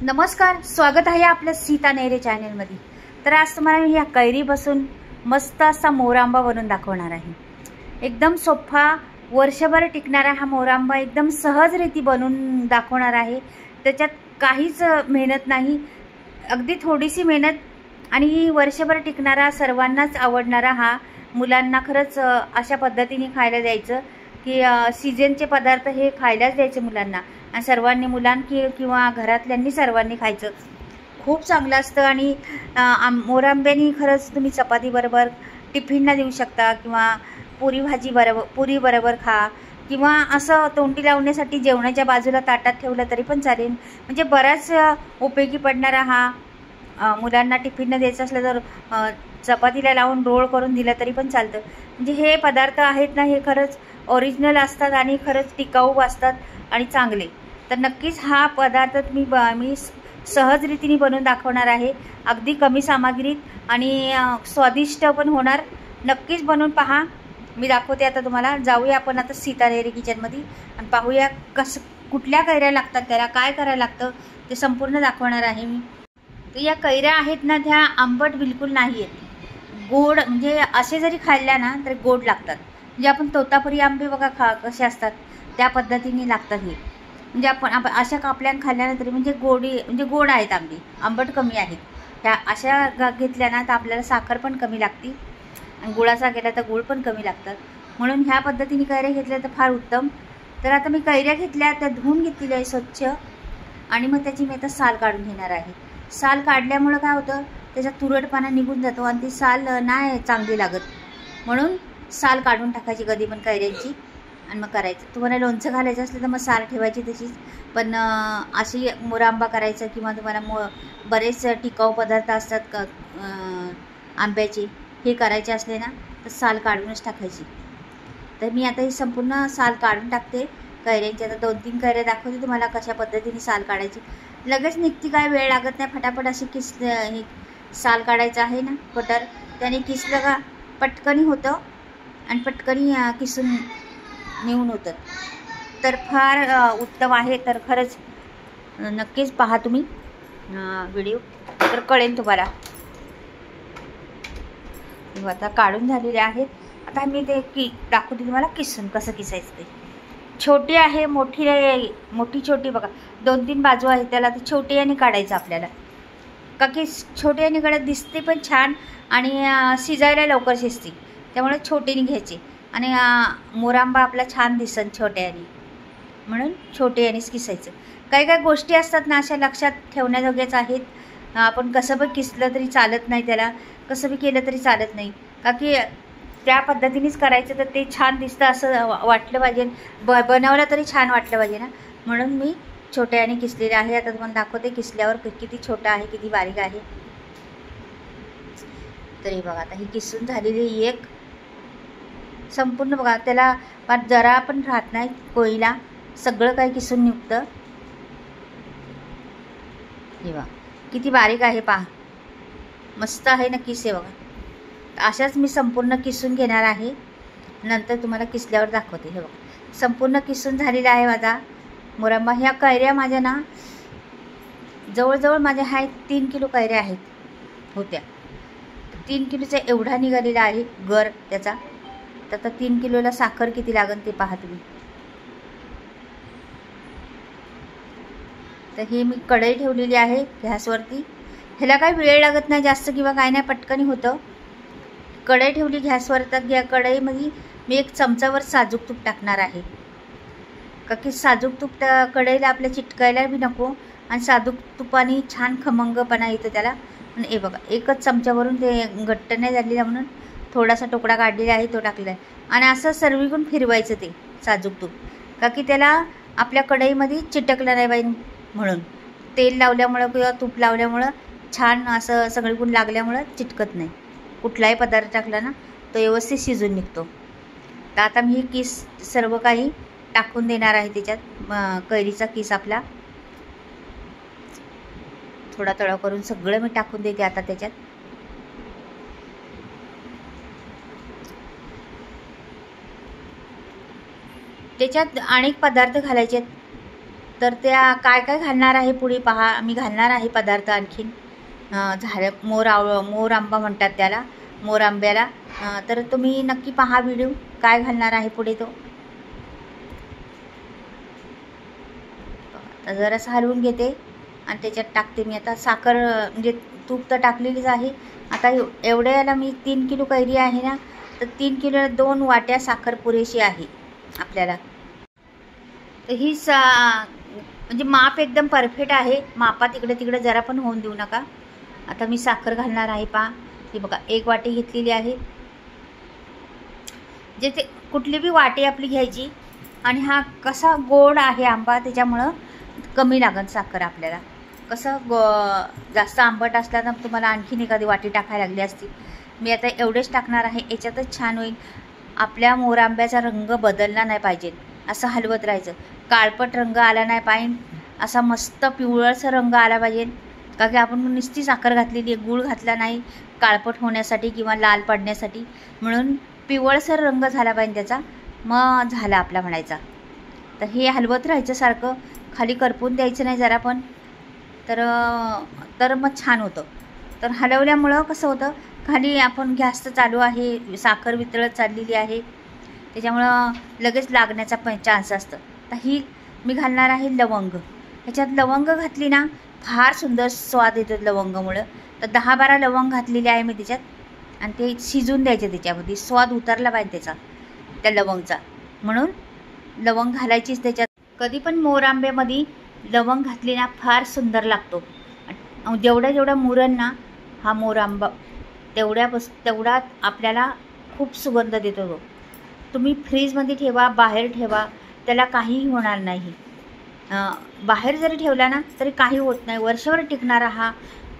नमस्कार स्वागत आहे आपल्या सीता नेहरे चॅनेलमध्ये. तर आज तुम्हाला मी ह्या बसून मस्त असा मोरांबा बनवून दाखवणार आहे. एकदम सोप्पा वर्षभर टिकणारा हा मोरांबा एकदम सहजरीती बनवून दाखवणार आहे. त्याच्यात काहीच मेहनत नाही अगदी थोडीशी मेहनत आणि वर्षभर टिकणारा सर्वांनाच आवडणारा हा मुलांना खरंच अशा पद्धतीने खायला द्यायचं की सीजनचे पदार्थ हे खायलाच द्यायचे मुलांना. आणि सर्वांनी मुलांनी किंवा घरातल्यांनी सर्वांनी खायचं. खूप चांगलं असतं आणि मोरांब्यानी खरंच तुम्ही चपातीबरोबर टिफिनला देऊ शकता किंवा पुरी भाजी बरोबर पुरी बरोबर खा किंवा असं तोंडी लावण्यासाठी जेवणाच्या बाजूला ताटात ठेवलं तरी पण चालेल. म्हणजे बराच उपयोगी पडणारा हा मुलांना टिफिननं द्यायचं असलं तर चपातीला लावून रोळ करून दिलं तरी पण चालतं. म्हणजे हे पदार्थ आहेत ना हे खरंच ओरिजिनल असतात आणि खरंच टिकाऊ असतात आणि चांगले. तर नक्कीच हा पदार्थ मी ब मी सहजरीतीने बनवून दाखवणार आहे. अगदी कमी सामग्रीत आणि स्वादिष्ट पण होणार. नक्कीच बनवून पहा. मी दाखवते आता तुम्हाला. जाऊया आपण आता सीतारेरी किचनमध्ये आणि पाहूया कसं कुठल्या कैऱ्या लागतात त्याला काय करायला लागतं ते संपूर्ण दाखवणार आहे मी. तर या कैऱ्या आहेत ना त्या आंबट बिलकुल नाही आहेत गोड म्हणजे असे जरी खाल्ल्या ना तरी गोड लागतात. म्हणजे आपण तोतापुरी आंबे बघा खा कसे असतात. त्या पद्धतीने लागतात हे. म्हणजे आपण आप अशा कापल्यान खाल्ल्यानंतर म्हणजे गोडी म्हणजे गोड आहेत आंबे. आंबट कमी आहेत. ह्या अशा घेतल्या ना तर आपल्याला साखर पण कमी लागते. आणि गुळाचा गेला तर गुळ पण कमी लागतात. म्हणून ह्या पद्धतीने कैऱ्या घेतल्या तर फार उत्तम. तर आता मी कैऱ्या घेतल्या त्या धुवून घेतलेल्या आहे स्वच्छ. आणि मग त्याची मी आता साल काढून घेणार आहे. साल काढल्यामुळं काय होतं त्याचा तुरटपणा निघून जातो आणि ती साल नाही चांगली लागत. म्हणून साल काढून टाकायची कधी पण कैऱ्यांची. आणि मग करायचं. तुम्हाला लोणचं घालायचं असलं तर मग सार ठेवायची तशीच. पण अशी मोरांबा करायचं किंवा तुम्हाला मो बरेच टिकाऊ पदार्थ असतात क आंब्याचे हे करायचे असले ना तर साल काढूनच टाकायची. तर मी आता ही संपूर्ण साल काढून टाकते. कैऱ्यांची आता दोन तीन कैऱ्या दाखवते तुम्हाला कशा पद्धतीने साल काढायची. लगेच निघती काय वेळ लागत नाही. फटाफट अशी किस हे साल काढायचं आहे ना कटर त्याने किसलं का पटकनी होतं. आणि पटकनी किसून नेऊन होतं. तर फार उत्तम आहे. तर खरंच नक्कीच पहा तुम्ही व्हिडिओ. तर कळेल तुम्हाला. आता काढून झालेले आहेत. आता मी ते की दाखवते तुम्हाला किसून कसं किसायचं ते. छोटी आहे मोठी मोठी छोटी बघा. दोन तीन बाजू आहेत. त्याला तर छोटी आणि काढायचं आपल्याला. का की छोटी आणि कडे दिसते पण छान आणि शिजायला लवकर शिजते. त्यामुळे छोटीने घ्यायची. आणि मोरांबा आपला छान दिसन छोट्याने. म्हणून छोटे यानेच किसायचं. काही काही गोष्टी असतात ना अशा लक्षात ठेवण्याजोग्याच आहेत. आपण कसं पण किसलं तरी चालत नाही त्याला. कसं बी केलं तरी चालत नाही. का की त्या पद्धतीनेच करायचं तर ते छान दिसतं असं वाटलं पाहिजे. ब बनवलं तरी छान वाटलं पाहिजे ना. म्हणून मी छोट्याने किसलेले आहे. आता तुम्हाला दाखवते किसल्यावर किती छोटं आहे किती बारीक आहे. तरी बघा आता ही किसून झालेली एक संपूर्ण बघा त्याला जरा पण राहत नाही कोळीला सगळं काही किसून निघतं. हे बघा किती बारीक आहे पहा. मस्त आहे ना हे बघा. अशाच मी संपूर्ण किसून घेणार आहे. नंतर तुम्हाला किसल्यावर दाखवते हे बघा. संपूर्ण किसून झालेला आहे माझा. मुरंबा ह्या कैऱ्या माझ्या ना जवळजवळ माझ्या ह्या तीन किलो कैऱ्या आहेत. होत्या. तीन किलोचा एवढा निघालेला आहे गर त्याचा. तर आता तीन किलोला साखर किती लागेल ते पाहा तुम्ही तर हे मी कढई ठेवलेली आहे गॅसवरती. ह्याला काही वेळ लागत नाही जास्त किंवा काय नाही पटकनी होतं. कढई ठेवली गॅसवर तर या कढईमध्ये मी एक चमचावर साजूक तूप टाकणार आहे. का की साजूक तूप त्या कढईला आपल्या चिटकायला बी नको आणि साजूक तुपाने छान खमंगपणा येतं त्याला. आणि हे बघा एकच चमच्यावरून ते घट्ट नाही झालेलं म्हणून थोडासा तुकडा काढलेला आहे तो टाकलेला आहे. आणि असं सर्वीकडून फिरवायचं ते साजूक तूप. का की त्याला आपल्या कढईमध्ये चिटकलं नाही बाई म्हणून. तेल लावल्यामुळं किंवा तूप लावल्यामुळं छान असं सगळीकडून लागल्यामुळं चिटकत नाही. कुठलाही पदार्थ टाकला ना तो व्यवस्थित शिजून निघतो. तर आता मी ही किस सर्व काही टाकून देणार आहे त्याच्यात. कैरीचा किस आपला. थोडा तळा करून सगळं मी टाकून देते आता त्याच्यात. त्याच्यात अनेक पदार्थ घालायचे आहेत. तर त्या काय काय घालणार आहे पुढे पहा. मी घालणार आहे पदार्थ आणखीन. झालं. मोर आव मोर आंबा म्हणतात त्याला. मोर आंब्याला. तर तुम्ही नक्की पहा व्हिडिओ. काय घालणार आहे पुढे तो. तर जरासं हलवून घेते. आणि त्याच्यात टाकते मी आता साखर म्हणजे तूप तर टाकलेलीच आहे. आता एव- एवढ्याला मी तीन किलो कैरी आहे ना. तर तीन किलोला दोन वाट्या साखर पुरेशी आहे आपल्याला. तर ही सा म्हणजे माप एकदम परफेक्ट आहे. मापात इकडे तिकडे जरा पण होऊन देऊ नका. आता मी साखर घालणार आहे पा. ही बघा एक वाटी घेतलेली आहे. जे ते कुठली बी वाटी आपली घ्यायची आणि हा कसा गोड आहे आंबा त्याच्यामुळं कमी लागेल साखर आपल्याला. कसं ग जास्त आंबट असला तर तुम्हाला आणखीन एखादी वाटी टाकायला लागली असती. मी आता एवढेच टाकणार आहे. याच्यातच छान होईल. आपल्या मोरांब्याचा रंग बदलला नाही पाहिजे असं हलवत राहायचं. काळपट रंग आला नाही पाहिजे असा मस्त पिवळसा रंग आला पाहिजे. का की आपण नुसती साखर घातलेली आहे गूळ घातला नाही काळपट होण्यासाठी किंवा लाल पडण्यासाठी. म्हणून पिवळसर रंग झाला पाहिजे त्याचा. मग झाला आपला म्हणायचा. तर हे हलवत राहायचं सारखं. खाली करपून द्यायचं नाही जरा पण. तर तर मग छान होतं. तर हलवल्यामुळं कसं होतं? खाली आपण गॅस तर चालू आहे साखर वितळत चाललेली आहे. त्याच्यामुळं लगेच लागण्याचा पण चान्स असतं. तर ही मी घालणार आहे लवंग. ह्याच्यात लवंग घातली ना फार सुंदर स्वाद येतो लवंगमुळं. तर दहा बारा लवंग घातलेले आहे मी त्याच्यात. आणि ते शिजून द्यायचे त्याच्यामध्ये. स्वाद उतरला पाहिजे त्याचा त्या लवंगचा. म्हणून लवंग घालायचीच त्याच्यात. कधी पण मोरांब्यामध्ये लवंग घातली ना फार सुंदर लागतो. जेवढ्या जेवढ्या मुरांना मुरण ना हा मोरांबा तेवढ्या बस तेवढा आपल्याला खूप सुगंध देतो तो. तुम्ही फ्रीजमध्ये ठेवा बाहेर ठेवा त्याला काहीही होणार नाही. बाहेर जरी ठेवला ना तरी काही होत नाही. वर्षभर टिकणारा हा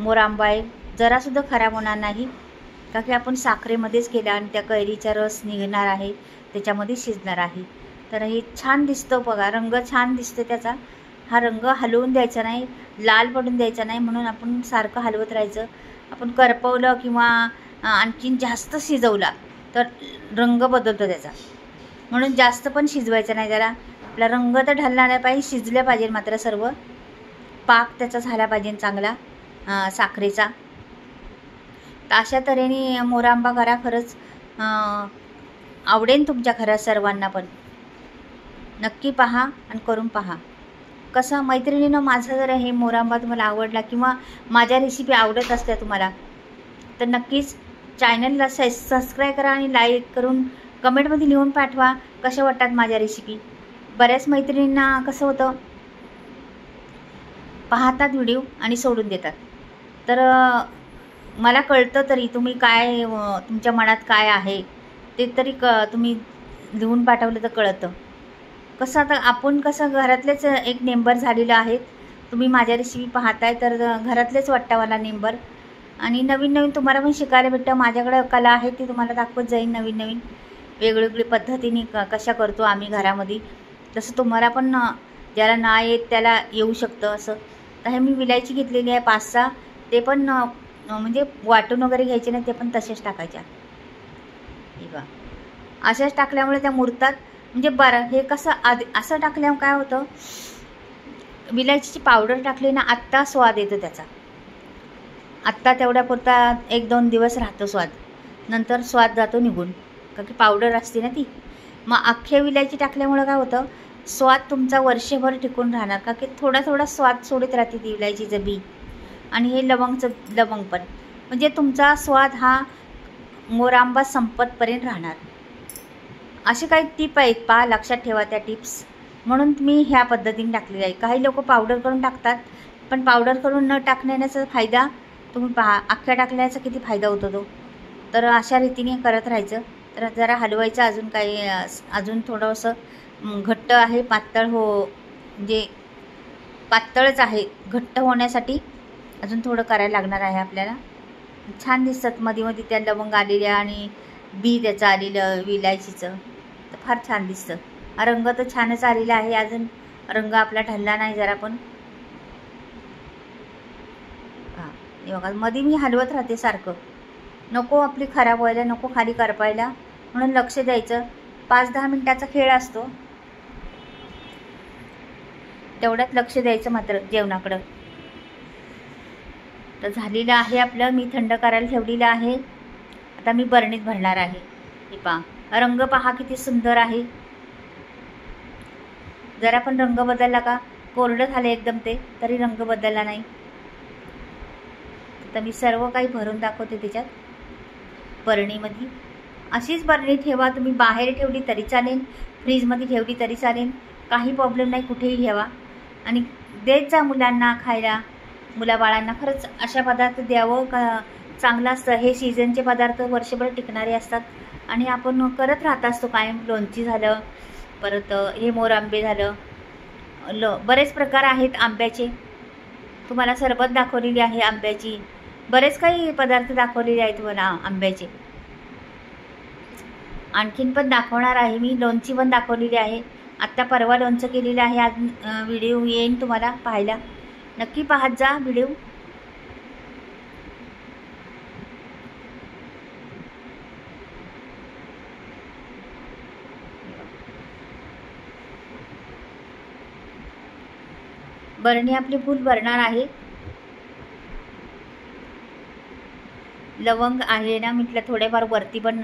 मोरांबाय आहे. जरासुद्धा खराब होणार नाही. का की आपण साखरेमध्येच केला आणि त्या कैरीचा रस निघणार आहे त्याच्यामध्ये शिजणार आहे. तर हे छान दिसतं बघा. रंग छान दिसतो त्याचा. हा रंग हलवून द्यायचा नाही लाल पडून द्यायचा नाही. म्हणून आपण सारखं हलवत राहायचं. आपण करपवलं किंवा आणखीन जास्त शिजवला तर रंग बदलतो त्याचा. म्हणून जास्त पण शिजवायचं नाही त्याला आपला रंग तर ढलला नाही पाहिजे शिजलं पाहिजे मात्र सर्व. पाक त्याचा झाला पाहिजे चांगला साखरेचा. तर अशा तऱ्हेने मोरांबा करा खरंच. आवडेन आवडेल तुमच्या घरात सर्वांना पण. नक्की पहा आणि करून पहा. कसं मैत्रिणीनं माझं जर हे मोरांबा तुम्हाला आवडला किंवा माझ्या रेसिपी आवडत असल्या तुम्हाला तर नक्कीच चॅनलला स सबस्क्राईब करा आणि लाईक करून कमेंटमध्ये लिहून पाठवा कशा वाटतात माझ्या रेसिपी बऱ्याच मैत्रिणींना कसं होतं? पाहतात व्हिडिओ आणि सोडून देतात. तर मला कळतं तरी तुम्ही काय तुमच्या मनात काय आहे ते तरी क तुम्ही लिहून पाठवलं तर कळतं. कसं आता आपण कसं घरातलेच एक नेंबर झालेलं आहेत तुम्ही माझ्या रेसिपी पाहताय तर घरातलेच वाटतं मला नेंबर आणि नवीन नवीन तुम्हाला पण शिकायला भेटतं. माझ्याकडे कला आहे ती तुम्हाला दाखवत जाईन नवीन नवीन. वेगवेगळी पद्धतीने क कशा करतो आम्ही घरामध्ये. तसं तुम्हाला पण ज्याला ना येत त्याला येऊ शकतं असं. तर हे मी विलायची घेतलेली आहे पाच सहा. ते पण म्हणजे वाटून वगैरे घ्यायचे नाही ते पण तसेच टाकायच्या. हे बा अशाच टाकल्यामुळे त्या मुरतात. म्हणजे बरं हे कसं आधी असं टाकल्यावर काय होतं? विलायचीची पावडर टाकली ना आत्ता स्वाद येतो त्याचा. आत्ता तेवढ्यापुरता एक दोन दिवस राहतो स्वाद. नंतर स्वाद जातो निघून. का की पावडर असते ना ती. मग अख्ख्या विलायची टाकल्यामुळं काय होतं? स्वाद तुमचा वर्षभर टिकून राहणार. का की थोडा थोडा स्वाद सोडत राहते ती विलायचीचं बी आणि हे लवंगचं लवंग पण. म्हणजे तुमचा स्वाद हा मोरांबा संपतपर्यंत राहणार. असे काही टिप आहेत पहा लक्षात ठेवा त्या टिप्स. म्हणून मी ह्या पद्धतीने टाकलेली आहे काही लोक पावडर करून टाकतात पण पावडर करून न टाकण्याचा फायदा तुम्ही पहा अख्ख्या टाकल्याचा किती फायदा होतो तो. तर अशा रीतीने करत राहायचं. तर जरा हलवायचं अजून काही अजून थोडंसं घट्ट आहे पातळ हो म्हणजे पातळच आहे. घट्ट होण्यासाठी अजून थोडं करायला लागणार आहे आपल्याला. छान दिसतात मध्ये मध्ये त्या लवंग आलेल्या आणि बी त्याचं आलेलं विलायचीचं. तर फार छान दिसतं. हा रंग तर छानच आलेला आहे. अजून रंग आपला ढलला नाही जरा पण. हां हे बघा मध्ये मी हलवत राहते सारखं. नको आपली खराब व्हायला नको खाली करपायला. म्हणून लक्ष द्यायचं. पाच दहा मिनटाचा खेळ असतो. तेवढ्यात लक्ष द्यायचं मात्र जेवणाकडं. तर झालेलं आहे आपलं. मी थंड करायला ठेवलेलं आहे. आता मी बरणीत भरणार आहे. हे पहा. रंग पहा किती सुंदर आहे. जरा पण रंग बदलला का? कोरडं झालं एकदम ते. तरी रंग बदलला नाही. तर मी सर्व काही भरून दाखवते त्याच्यात. बरणीमध्ये अशीच बरणी ठेवा तुम्ही बाहेर ठेवली तरी चालेल फ्रीजमध्ये ठेवली तरी चालेल काही प्रॉब्लेम नाही कुठेही ठेवा. आणि देत जा मुलांना खायला मुलाबाळांना खरंच अशा पदार्थ द्यावं का? चांगलं असतं. हे सीझनचे पदार्थ वर्षभर टिकणारे असतात. आणि आपण करत राहत असतो कायम. लोणची झालं परत हे मोर आंबे झालं. ल बरेच प्रकार आहेत आंब्याचे. तुम्हाला सरबत दाखवलेली आहे आंब्याची. बरेच काही पदार्थ दाखवलेले आहेत तुम्हाला आंब्याचे. आणखीन पण दाखवणार आहे मी. लोणची पण दाखवलेली आहे. आत्ता परवा लोणचं केलेलं आहे. आज व्हिडिओ येईन तुम्हाला पाहायला. नक्की पाहत जा व्हिडिओ. बरणी आपली फूल भरणार आहे. लवंग आहे ना म्हटलं थोडेफार वरती पण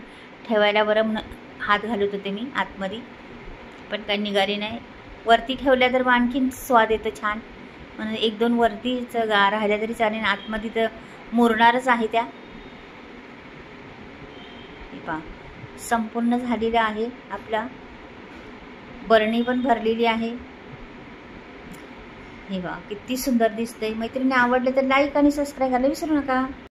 ठेवायला बरं म्हणून हात घालत होते मी आतमध्ये. पण काही निघाले नाही. वरती ठेवल्या तर मग आणखीन स्वाद येतो छान. म्हणून एक दोन वरतीच गा राहिल्या तरी चालेल. आतमध्ये तर मुरणारच आहे त्या. पा संपूर्ण झालेला आहे आपला. बरणी पण भरलेली आहे. हे बा किती सुंदर दिसतंय. मैत्रिणी आवडले तर लाईक आणि सबस्क्राईब करायला विसरू नका.